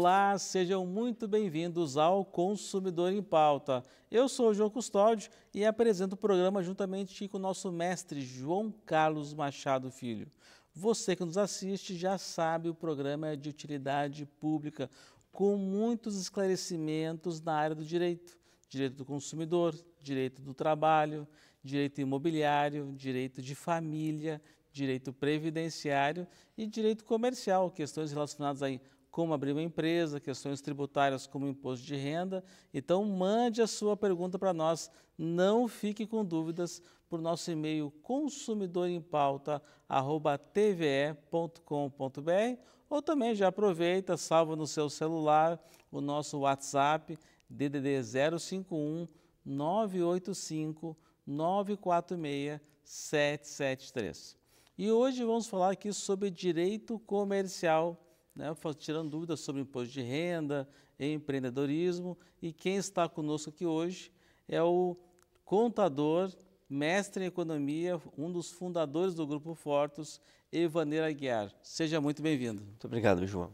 Olá, sejam muito bem-vindos ao Consumidor em Pauta. Eu sou o João Custódio e apresento o programa juntamente com o nosso mestre João Carlos Machado Filho. Você que nos assiste já sabe, o programa é de utilidade pública, com muitos esclarecimentos na área do direito: direito do consumidor, direito do trabalho, direito imobiliário, direito de família, direito previdenciário e direito comercial, questões relacionadas aí como abrir uma empresa, questões tributárias como imposto de renda. Então, mande a sua pergunta para nós. Não fique com dúvidas por nosso e-mail consumidorempauta.tve.com.br ou também já aproveita, salva no seu celular o nosso WhatsApp DDD 051 985 946 773. E hoje vamos falar aqui sobre direito comercial né, tirando dúvidas sobre imposto de renda, empreendedorismo. E quem está conosco aqui hoje é o contador, mestre em economia, um dos fundadores do Grupo Fortos, Evaneira Aguiar. Seja muito bem-vindo. Muito obrigado, João.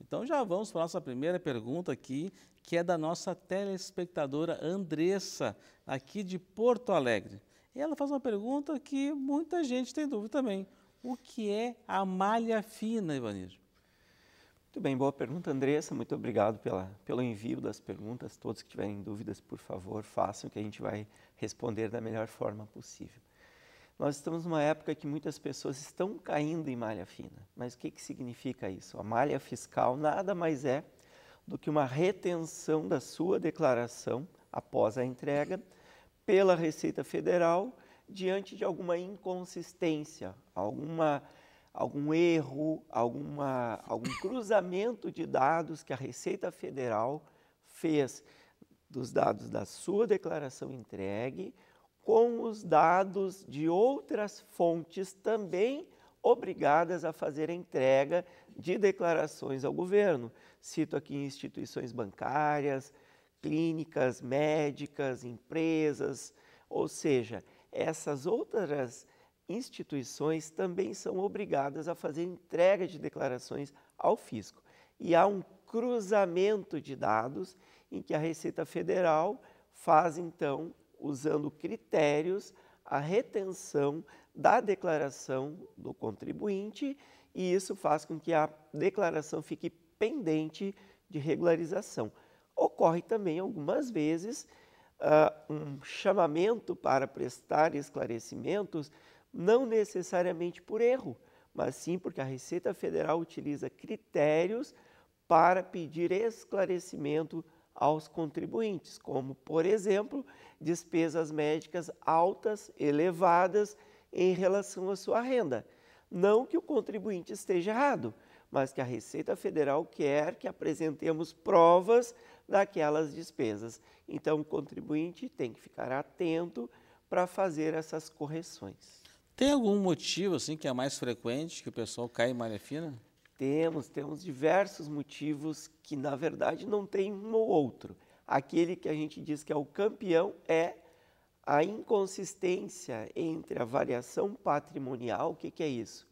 Então já vamos para a nossa primeira pergunta aqui, que é da nossa telespectadora Andressa, aqui de Porto Alegre. E ela faz uma pergunta que muita gente tem dúvida também. O que é a malha fina, Ivanir? Muito bem, boa pergunta, Andressa. Muito obrigado pela, pelo envio das perguntas. Todos que tiverem dúvidas, por favor, façam, que a gente vai responder da melhor forma possível. Nós estamos numa época que muitas pessoas estão caindo em malha fina. Mas o que, que significa isso? A malha fiscal nada mais é do que uma retenção da sua declaração após a entrega pela Receita Federal diante de alguma inconsistência, alguma algum erro, alguma, algum cruzamento de dados que a Receita Federal fez dos dados da sua declaração entregue com os dados de outras fontes também obrigadas a fazer a entrega de declarações ao governo. Cito aqui instituições bancárias, clínicas, médicas, empresas, ou seja, essas outras instituições também são obrigadas a fazer entrega de declarações ao fisco. E há um cruzamento de dados em que a Receita Federal faz, então, usando critérios, a retenção da declaração do contribuinte e isso faz com que a declaração fique pendente de regularização. Ocorre também algumas vezes uh, um chamamento para prestar esclarecimentos não necessariamente por erro, mas sim porque a Receita Federal utiliza critérios para pedir esclarecimento aos contribuintes, como, por exemplo, despesas médicas altas, elevadas em relação à sua renda. Não que o contribuinte esteja errado, mas que a Receita Federal quer que apresentemos provas daquelas despesas. Então, o contribuinte tem que ficar atento para fazer essas correções. Tem algum motivo assim que é mais frequente que o pessoal cai em malha fina? Temos, temos diversos motivos que na verdade não tem um ou outro. Aquele que a gente diz que é o campeão é a inconsistência entre a variação patrimonial, o que, que é isso?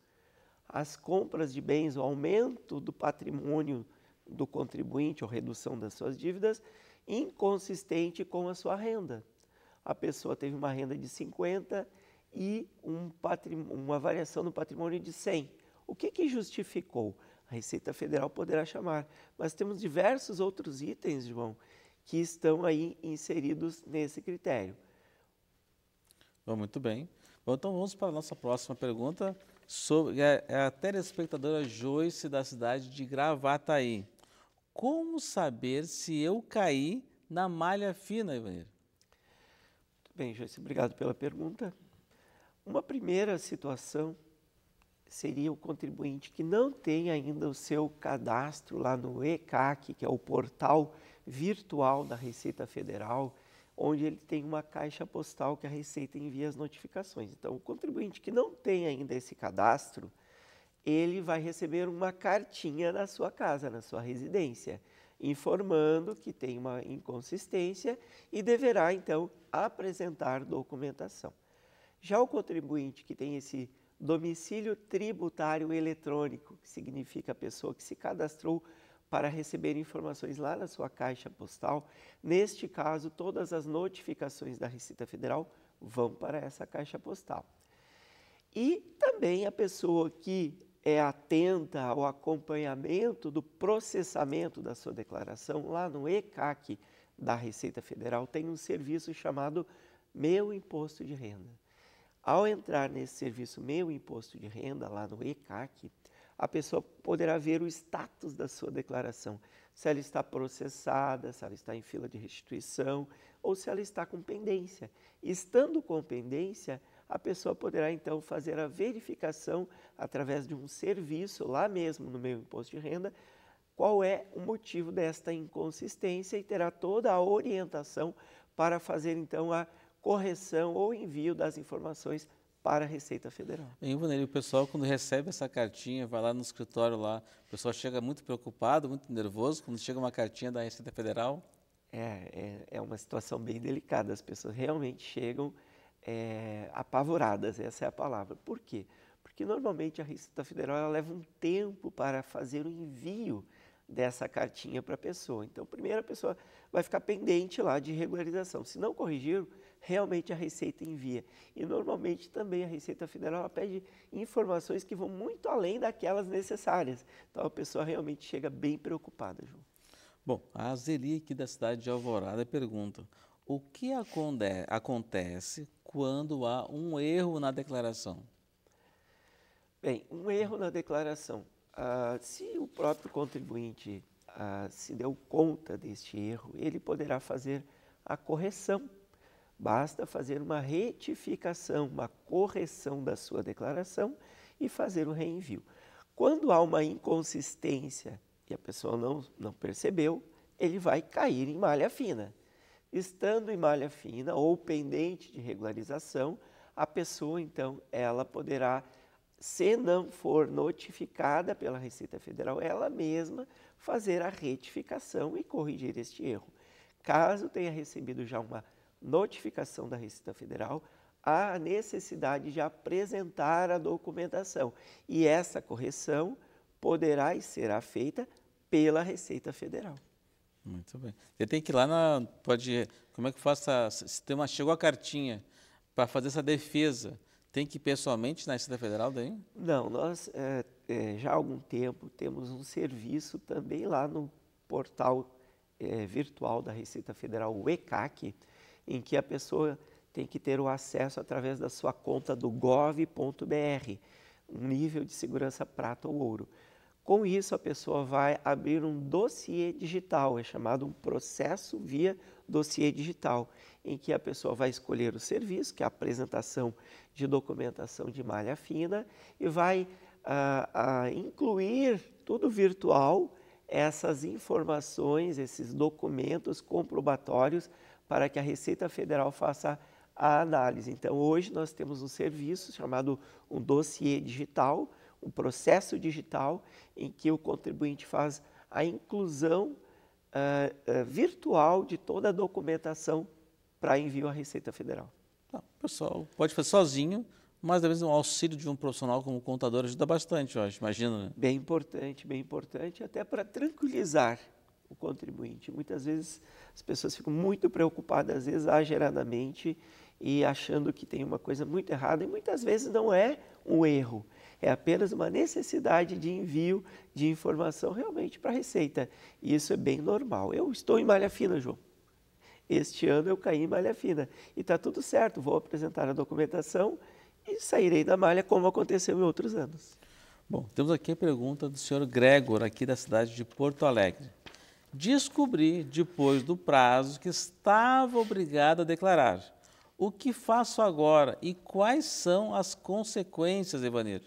As compras de bens, o aumento do patrimônio do contribuinte ou redução das suas dívidas, inconsistente com a sua renda. A pessoa teve uma renda de 50 e um uma variação no patrimônio de 100. O que, que justificou? A Receita Federal poderá chamar, mas temos diversos outros itens, João, que estão aí inseridos nesse critério. Bom, muito bem. Bom, então vamos para a nossa próxima pergunta sobre é, é a telespectadora Joyce da cidade de Gravataí. Como saber se eu caí na malha fina, Ivanir? Muito bem, Joyce, obrigado pela pergunta. Uma primeira situação seria o contribuinte que não tem ainda o seu cadastro lá no ECAC, que é o portal virtual da Receita Federal, onde ele tem uma caixa postal que a Receita envia as notificações. Então, o contribuinte que não tem ainda esse cadastro, ele vai receber uma cartinha na sua casa, na sua residência, informando que tem uma inconsistência e deverá então apresentar documentação. Já o contribuinte que tem esse domicílio tributário eletrônico, que significa a pessoa que se cadastrou para receber informações lá na sua caixa postal. Neste caso, todas as notificações da Receita Federal vão para essa caixa postal. E também a pessoa que é atenta ao acompanhamento do processamento da sua declaração lá no ECAC da Receita Federal tem um serviço chamado Meu Imposto de Renda. Ao entrar nesse serviço Meu Imposto de Renda lá no ECAC, a pessoa poderá ver o status da sua declaração, se ela está processada, se ela está em fila de restituição ou se ela está com pendência. Estando com pendência, a pessoa poderá então fazer a verificação através de um serviço lá mesmo no meu imposto de renda, qual é o motivo desta inconsistência e terá toda a orientação para fazer então a correção ou envio das informações para a Receita Federal. Em Vanelli, o pessoal quando recebe essa cartinha, vai lá no escritório lá, o pessoal chega muito preocupado, muito nervoso quando chega uma cartinha da Receita Federal. É, é, é uma situação bem delicada, as pessoas realmente chegam é, apavoradas, essa é a palavra. Por quê? Porque normalmente a Receita Federal leva um tempo para fazer o envio dessa cartinha para a pessoa. Então, primeiro a pessoa vai ficar pendente lá de regularização. Se não corrigir, realmente a Receita envia. E normalmente também a Receita Federal pede informações que vão muito além daquelas necessárias. Então a pessoa realmente chega bem preocupada, João. Bom, a Zeli aqui da cidade de Alvorada pergunta: o que acontece quando há um erro na declaração? Bem, um erro na declaração. Ah, se o próprio contribuinte ah, se deu conta deste erro, ele poderá fazer a correção. Basta fazer uma retificação, uma correção da sua declaração e fazer o reenvio. Quando há uma inconsistência e a pessoa não, não percebeu, ele vai cair em malha fina. Estando em malha fina ou pendente de regularização, a pessoa então ela poderá, se não for notificada pela Receita Federal, ela mesma fazer a retificação e corrigir este erro. Caso tenha recebido já uma notificação da Receita Federal, há necessidade de apresentar a documentação e essa correção poderá e será feita pela Receita Federal. Muito bem. Você tem que ir lá na. Pode. Como é que faça. Se tem uma, chegou a cartinha para fazer essa defesa, tem que ir pessoalmente na Receita Federal daí? Não, nós é, é, já há algum tempo temos um serviço também lá no portal é, virtual da Receita Federal, o ECAC, em que a pessoa tem que ter o acesso através da sua conta do gov.br, um nível de segurança prata ou ouro. Com isso, a pessoa vai abrir um dossiê digital, é chamado um processo via dossiê digital, em que a pessoa vai escolher o serviço, que é a apresentação de documentação de malha fina, e vai ah, ah, incluir tudo virtual, essas informações, esses documentos comprobatórios, para que a Receita Federal faça a análise. Então, hoje nós temos um serviço chamado um dossiê digital, um processo digital em que o contribuinte faz a inclusão uh, uh, virtual de toda a documentação para envio à Receita Federal. Tá, o pessoal pode fazer sozinho, mas às vezes um auxílio de um profissional como contador ajuda bastante, eu acho, imagina. Né? Bem importante, bem importante, até para tranquilizar o contribuinte. Muitas vezes as pessoas ficam muito preocupadas exageradamente e achando que tem uma coisa muito errada e muitas vezes não é um erro, é apenas uma necessidade de envio de informação realmente para a Receita. E isso é bem normal. Eu estou em malha fina, João. Este ano eu caí em malha fina. E está tudo certo, vou apresentar a documentação e sairei da malha como aconteceu em outros anos. Bom, temos aqui a pergunta do senhor Gregor, aqui da cidade de Porto Alegre. Descobri, depois do prazo, que estava obrigado a declarar. O que faço agora e quais são as consequências, Evanir?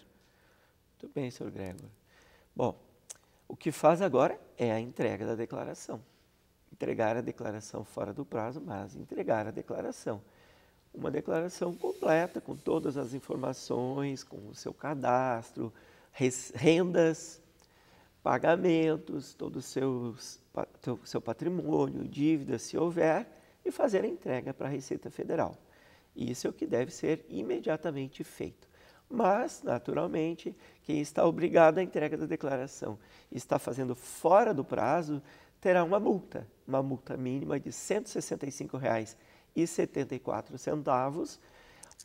Muito bem, senhor Gregor. Bom, o que faz agora é a entrega da declaração. Entregar a declaração fora do prazo, mas entregar a declaração. Uma declaração completa, com todas as informações, com o seu cadastro, rendas, pagamentos, todo o seu, patrimônio, dívidas, se houver, e fazer a entrega para a Receita Federal. Isso é o que deve ser imediatamente feito. Mas, naturalmente, quem está obrigado à entrega da declaração e está fazendo fora do prazo terá uma multa, uma multa mínima de R$ 165,74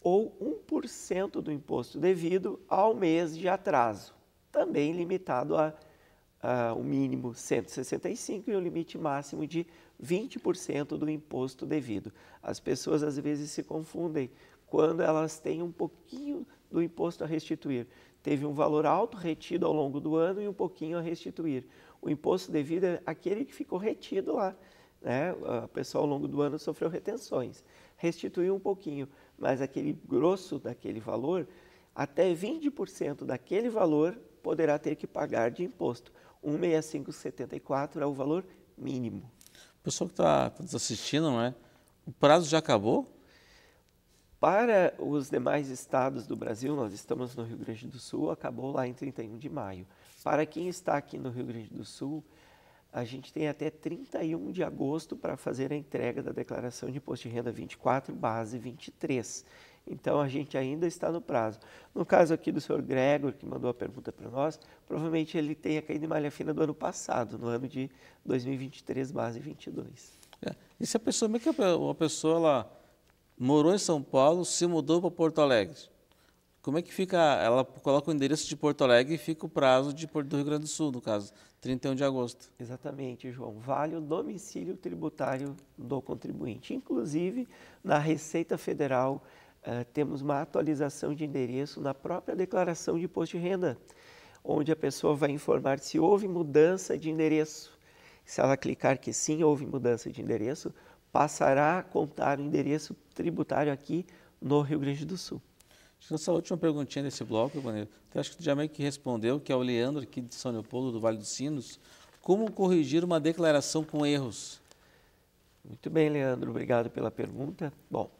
ou 1% do imposto devido ao mês de atraso, também limitado a, a o mínimo 165 e o limite máximo de 20% do imposto devido. As pessoas às vezes se confundem quando elas têm um pouquinho do imposto a restituir. Teve um valor alto retido ao longo do ano e um pouquinho a restituir. O imposto devido é aquele que ficou retido lá. Né? A pessoa ao longo do ano sofreu retenções, restituiu um pouquinho, mas aquele grosso daquele valor, até 20% daquele valor poderá ter que pagar de imposto. 165,74 é o valor mínimo. O pessoal que está nos assistindo, não é? O prazo já acabou? Para os demais estados do Brasil, nós estamos no Rio Grande do Sul, acabou lá em 31 de maio. Para quem está aqui no Rio Grande do Sul, a gente tem até 31 de agosto para fazer a entrega da declaração de imposto de renda 24, base 23. Então a gente ainda está no prazo. No caso aqui do senhor Gregor, que mandou a pergunta para nós, provavelmente ele tenha caído em malha fina do ano passado, no ano de 2023, base 22. É. E se a pessoa, como é que uma pessoa ela morou em São Paulo, se mudou para Porto Alegre? Como é que fica? Ela coloca o endereço de Porto Alegre e fica o prazo de, do Rio Grande do Sul, no caso, 31 de agosto. Exatamente, João. Vale o domicílio tributário do contribuinte. Inclusive, na Receita Federal, uh, temos uma atualização de endereço na própria declaração de imposto de renda, onde a pessoa vai informar se houve mudança de endereço. Se ela clicar que sim, houve mudança de endereço, passará a contar o endereço tributário aqui no Rio Grande do Sul. Essa última perguntinha desse bloco, Ivanildo, eu acho que tu já meio que respondeu, que é o Leandro aqui de São Leopoldo, do Vale dos Sinos. Como corrigir uma declaração com erros? Muito bem, Leandro, obrigado pela pergunta. Bom,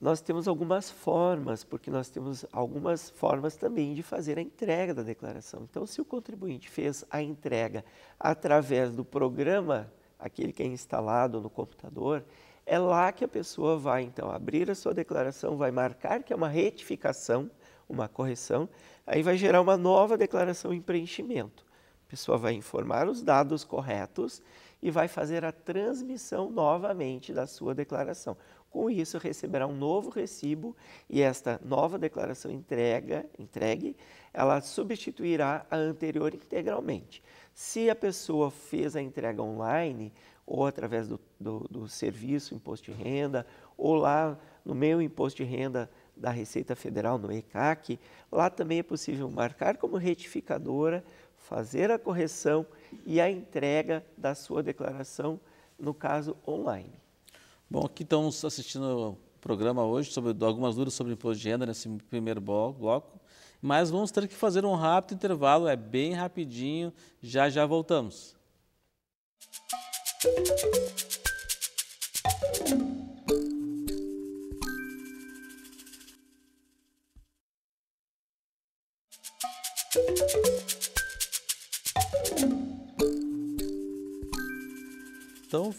nós temos algumas formas, porque nós temos algumas formas também de fazer a entrega da declaração. Então, se o contribuinte fez a entrega através do programa, aquele que é instalado no computador, é lá que a pessoa vai, então, abrir a sua declaração, vai marcar que é uma retificação, uma correção, aí vai gerar uma nova declaração em preenchimento. A pessoa vai informar os dados corretos e vai fazer a transmissão novamente da sua declaração. Com isso, receberá um novo recibo e esta nova declaração entrega, entregue, ela substituirá a anterior integralmente. Se a pessoa fez a entrega online, ou através do, do, do serviço imposto de renda, ou lá no meu imposto de renda da Receita Federal, no ECAC, lá também é possível marcar como retificadora, fazer a correção e a entrega da sua declaração, no caso online. Bom, aqui estamos assistindo o programa hoje sobre algumas dúvidas sobre imposto de renda nesse primeiro bloco, mas vamos ter que fazer um rápido intervalo, é bem rapidinho, já já voltamos.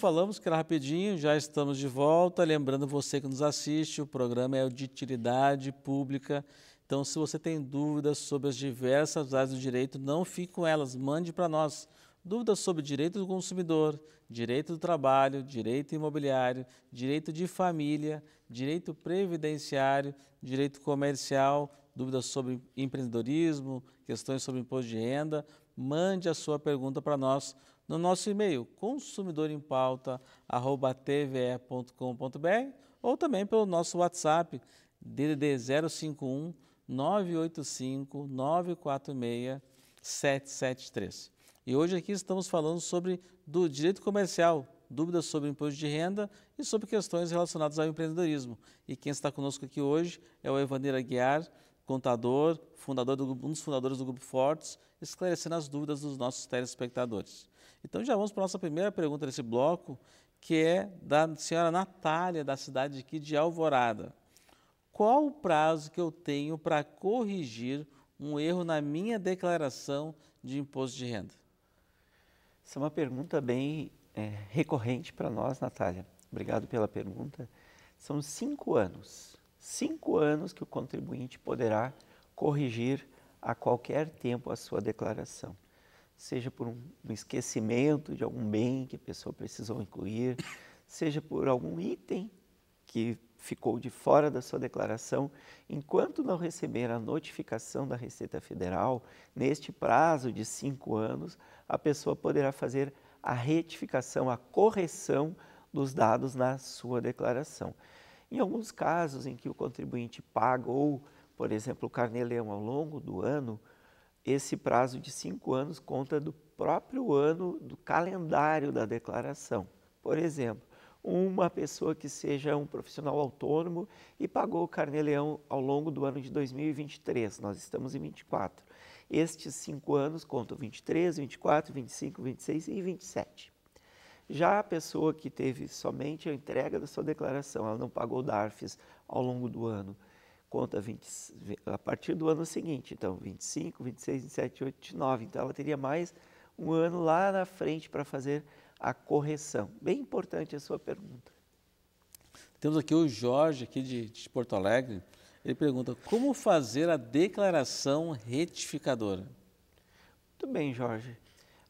Falamos que era rapidinho, já estamos de volta. Lembrando você que nos assiste, o programa é de utilidade pública. Então, se você tem dúvidas sobre as diversas áreas do direito, não fique com elas, mande para nós. Dúvidas sobre direito do consumidor, direito do trabalho, direito imobiliário, direito de família, direito previdenciário, direito comercial, dúvidas sobre empreendedorismo, questões sobre imposto de renda, mande a sua pergunta para nós no nosso e-mail consumidorimpauta@tve.com.br ou também pelo nosso WhatsApp DDD 051 985 946 773. E hoje aqui estamos falando sobre do direito comercial, dúvidas sobre imposto de renda e sobre questões relacionadas ao empreendedorismo. E quem está conosco aqui hoje é o Evanir Aguiar, contador, fundador do, um dos fundadores do Grupo Fortes, esclarecendo as dúvidas dos nossos telespectadores. Então já vamos para a nossa primeira pergunta desse bloco, que é da senhora Natália, da cidade aqui de Alvorada. Qual o prazo que eu tenho para corrigir um erro na minha declaração de imposto de renda? Essa é uma pergunta bem é, recorrente para nós, Natália. Obrigado pela pergunta. São cinco anos, cinco anos que o contribuinte poderá corrigir a qualquer tempo a sua declaração, seja por um esquecimento de algum bem que a pessoa precisou incluir, seja por algum item que ficou de fora da sua declaração, enquanto não receber a notificação da Receita Federal, neste prazo de cinco anos, a pessoa poderá fazer a retificação, a correção dos dados na sua declaração. Em alguns casos em que o contribuinte pagou, por exemplo, o carnê-leão ao longo do ano, esse prazo de cinco anos conta do próprio ano do calendário da declaração. Por exemplo, uma pessoa que seja um profissional autônomo e pagou o carnê-leão ao longo do ano de 2023, nós estamos em 24. Estes cinco anos contam 23, 24, 25, 26 e 27. Já a pessoa que teve somente a entrega da sua declaração, ela não pagou DARFs ao longo do ano, conta 20, a partir do ano seguinte, então 25, 26, 27, 28, 29. Então ela teria mais um ano lá na frente para fazer a correção. Bem importante a sua pergunta. Temos aqui o Jorge, aqui de, de Porto Alegre. Ele pergunta: como fazer a declaração retificadora? Muito bem, Jorge.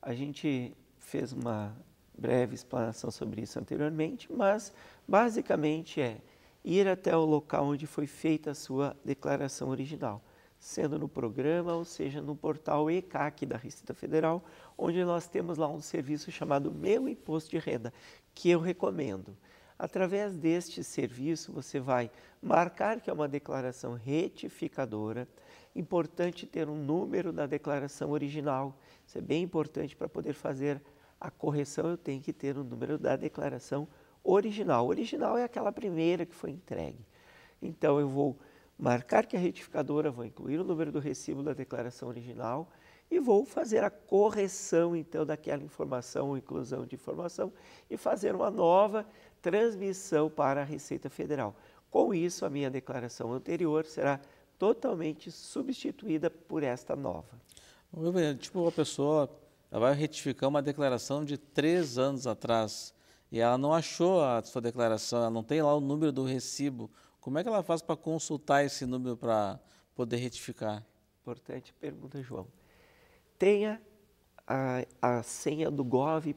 A gente fez uma breve explanação sobre isso anteriormente, mas basicamente é ir até o local onde foi feita a sua declaração original sendo no programa ou seja no portal ECAC da Receita Federal, onde nós temos lá um serviço chamado Meu Imposto de Renda, que eu recomendo. Através deste serviço, você vai marcar que é uma declaração retificadora. Importante ter um número da declaração original. Isso é bem importante para poder fazer a correção. Eu tenho que ter o um número da declaração original. Original é aquela primeira que foi entregue. Então, eu vou marcar que a retificadora, vou incluir o número do recibo da declaração original e vou fazer a correção então daquela informação ou inclusão de informação e fazer uma nova transmissão para a Receita Federal. Com isso, a minha declaração anterior será totalmente substituída por esta nova. Tipo, uma pessoa vai retificar uma declaração de três anos atrás e ela não achou a sua declaração, ela não tem lá o número do recibo como é que ela faz para consultar esse número para poder retificar? Importante pergunta, João. Tenha a, a senha do gov.br,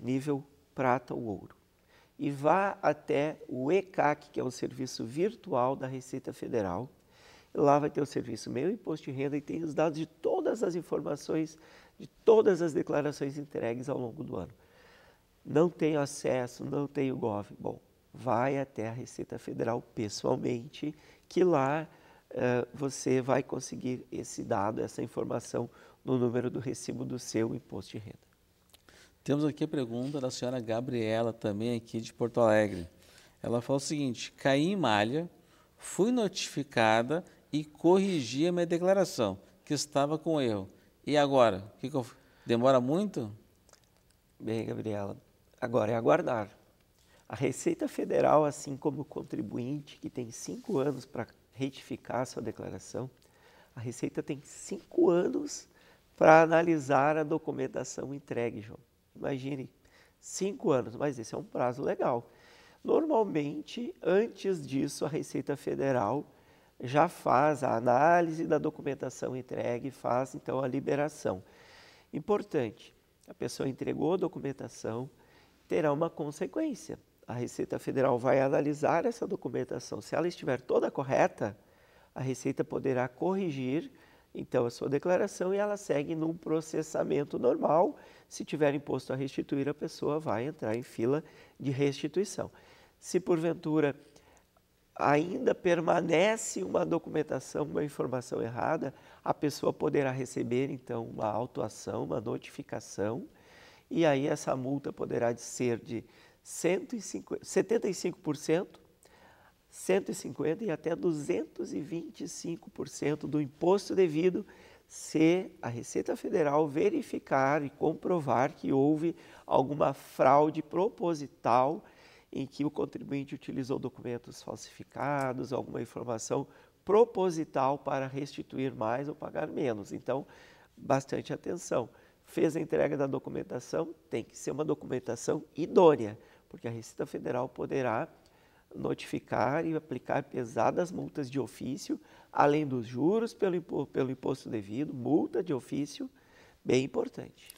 nível prata ou ouro, e vá até o ECAC, que é um serviço virtual da Receita Federal. Lá vai ter o serviço Meu Imposto de Renda e tem os dados de todas as informações, de todas as declarações entregues ao longo do ano. Não tenho acesso, não tenho Gov. Bom, vai até a Receita Federal pessoalmente, que lá uh, você vai conseguir esse dado, essa informação no número do recibo do seu imposto de renda. Temos aqui a pergunta da senhora Gabriela, também aqui de Porto Alegre. Ela fala o seguinte: caí em malha, fui notificada e corrigi a minha declaração, que estava com erro. E agora? Que que eu... Demora muito? Bem, Gabriela, agora é aguardar. A Receita Federal, assim como o contribuinte, que tem cinco anos para retificar sua declaração, a Receita tem cinco anos para analisar a documentação entregue, João. Imagine, cinco anos, mas esse é um prazo legal. Normalmente, antes disso, a Receita Federal já faz a análise da documentação entregue, faz então a liberação. Importante, a pessoa entregou a documentação, terá uma consequência a Receita Federal vai analisar essa documentação. Se ela estiver toda correta, a Receita poderá corrigir então a sua declaração e ela segue num processamento normal. Se tiver imposto a restituir, a pessoa vai entrar em fila de restituição. Se porventura ainda permanece uma documentação, uma informação errada, a pessoa poderá receber então uma autuação, uma notificação, e aí essa multa poderá ser de 150, 75%, 150% e até 225% do imposto devido se a Receita Federal verificar e comprovar que houve alguma fraude proposital em que o contribuinte utilizou documentos falsificados, alguma informação proposital para restituir mais ou pagar menos. Então, bastante atenção. Fez a entrega da documentação, tem que ser uma documentação idônea porque a Receita Federal poderá notificar e aplicar pesadas multas de ofício, além dos juros pelo, pelo imposto devido, multa de ofício, bem importante.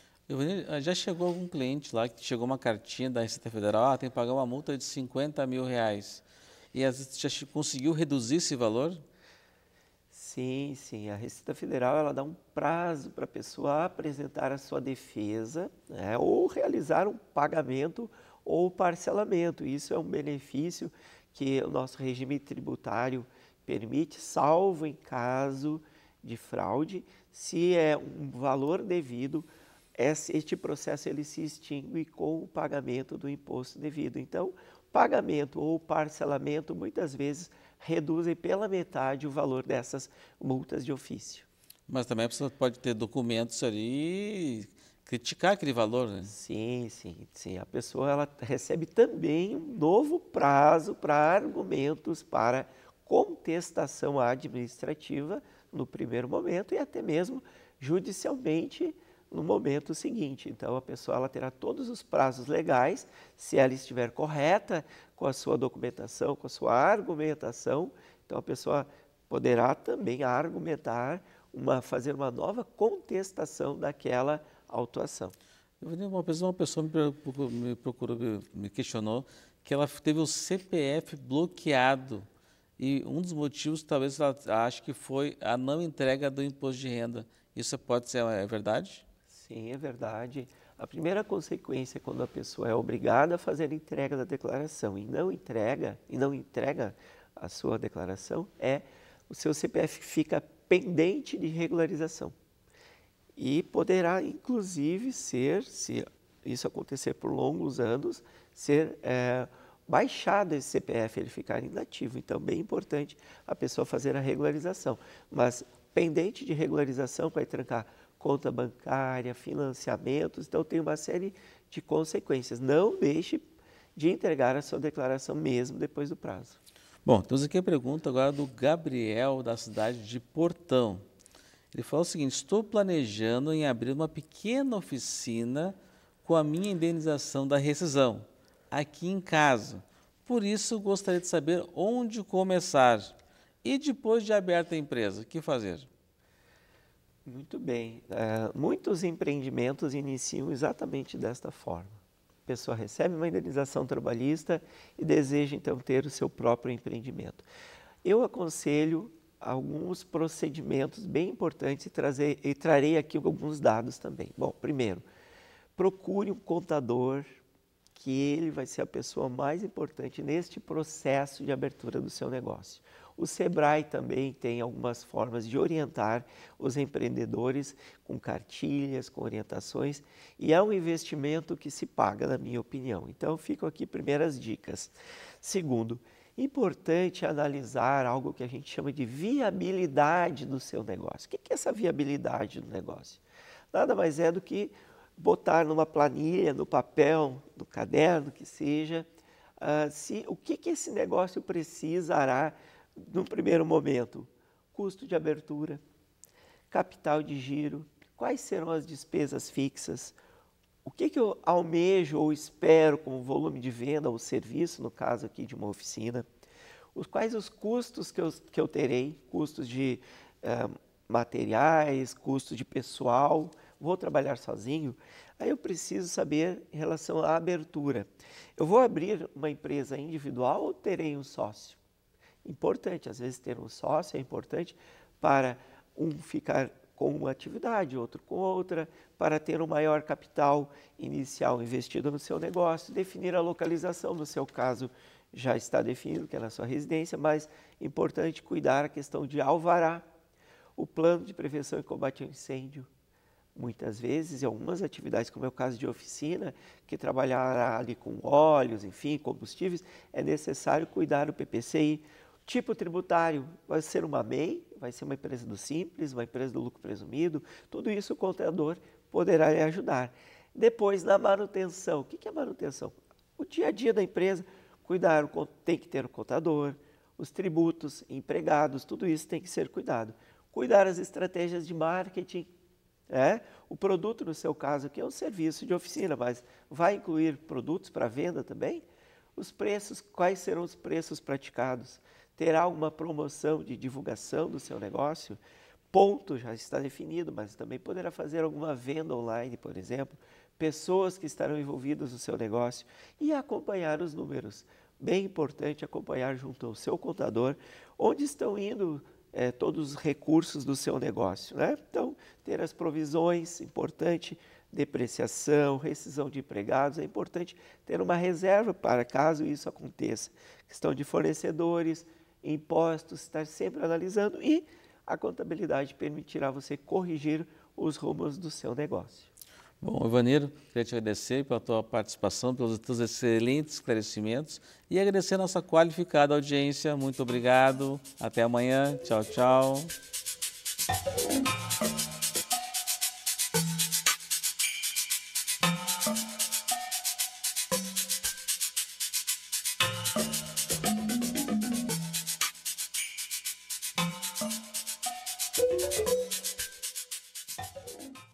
Já chegou algum cliente lá que chegou uma cartinha da Receita Federal, ah, tem que pagar uma multa de 50 mil reais. E já conseguiu reduzir esse valor? Sim, sim. A Receita Federal ela dá um prazo para a pessoa apresentar a sua defesa né, ou realizar um pagamento ou parcelamento. Isso é um benefício que o nosso regime tributário permite, salvo em caso de fraude, se é um valor devido, este processo ele se extingue com o pagamento do imposto devido. Então, pagamento ou parcelamento muitas vezes reduzem pela metade o valor dessas multas de ofício. Mas também a pessoa pode ter documentos ali criticar aquele valor, né? Sim, sim, sim. A pessoa ela recebe também um novo prazo para argumentos para contestação administrativa no primeiro momento e até mesmo judicialmente no momento seguinte. Então a pessoa ela terá todos os prazos legais, se ela estiver correta com a sua documentação, com a sua argumentação, então a pessoa poderá também argumentar, uma, fazer uma nova contestação daquela autuação. Uma pessoa, uma pessoa me procurou, me questionou que ela teve o CPF bloqueado e um dos motivos talvez ela ache que foi a não entrega do imposto de renda. Isso pode ser é verdade? Sim, é verdade. A primeira consequência é quando a pessoa é obrigada a fazer a entrega da declaração e não entrega e não entrega a sua declaração é o seu CPF fica pendente de regularização e poderá inclusive ser, se isso acontecer por longos anos, ser é, baixado esse CPF, ele ficar inativo. Então, bem importante a pessoa fazer a regularização. Mas pendente de regularização vai trancar conta bancária, financiamentos, então tem uma série de consequências. Não deixe de entregar a sua declaração mesmo depois do prazo. Bom, temos aqui a pergunta agora do Gabriel, da cidade de Portão. Ele falou o seguinte: estou planejando em abrir uma pequena oficina com a minha indenização da rescisão, aqui em casa. Por isso, gostaria de saber onde começar. E depois de aberta a empresa, o que fazer? Muito bem. Uh, muitos empreendimentos iniciam exatamente desta forma. A pessoa recebe uma indenização trabalhista e deseja então ter o seu próprio empreendimento. Eu aconselho alguns procedimentos bem importantes e, trazer, e trarei aqui alguns dados também. Bom, primeiro, procure um contador, que ele vai ser a pessoa mais importante neste processo de abertura do seu negócio. O Sebrae também tem algumas formas de orientar os empreendedores com cartilhas, com orientações, e é um investimento que se paga, na minha opinião. Então, fico aqui primeiras dicas. Segundo, importante analisar algo que a gente chama de viabilidade do seu negócio. O que é essa viabilidade do negócio? Nada mais é do que botar numa planilha, no papel, no caderno, que seja, uh, se, o que, que esse negócio precisará no primeiro momento. Custo de abertura, capital de giro, quais serão as despesas fixas, o que, que eu almejo ou espero como volume de venda ou serviço, no caso aqui de uma oficina, os, quais os custos que eu, que eu terei, custos de uh, materiais, custos de pessoal, vou trabalhar sozinho, aí eu preciso saber em relação à abertura. Eu vou abrir uma empresa individual ou terei um sócio? Importante, às vezes ter um sócio é importante para um ficar com uma atividade, outro com outra, para ter um maior capital inicial investido no seu negócio, definir a localização, no seu caso já está definido que é na sua residência, mas importante cuidar a questão de alvará, o plano de prevenção e combate ao incêndio. Muitas vezes, em algumas atividades, como é o caso de oficina, que trabalhará ali com óleos, enfim, combustíveis, é necessário cuidar do PPCI, Tipo tributário, vai ser uma MEI, vai ser uma empresa do Simples, uma empresa do lucro presumido, tudo isso o contador poderá lhe ajudar. Depois, na manutenção, o que é manutenção? O dia a dia da empresa, cuidar, tem que ter o contador, os tributos, empregados, tudo isso tem que ser cuidado. Cuidar as estratégias de marketing, é? O produto, no seu caso aqui, é um serviço de oficina, mas vai incluir produtos para venda também? os preços, quais serão os preços praticados? Terá alguma promoção de divulgação do seu negócio? Ponto já está definido, mas também poderá fazer alguma venda online, por exemplo, pessoas que estarão envolvidas no seu negócio e acompanhar os números. Bem importante acompanhar junto ao seu contador onde estão indo é, todos os recursos do seu negócio. Né? Então, ter as provisões, importante, depreciação, rescisão de empregados, é importante ter uma reserva para caso isso aconteça. Questão de fornecedores, impostos, estar sempre analisando e a contabilidade permitirá você corrigir os rumos do seu negócio. Bom, Ivaneiro, queria te agradecer pela tua participação, pelos teus excelentes esclarecimentos e agradecer a nossa qualificada audiência. Muito obrigado. Até amanhã. Tchau, tchau.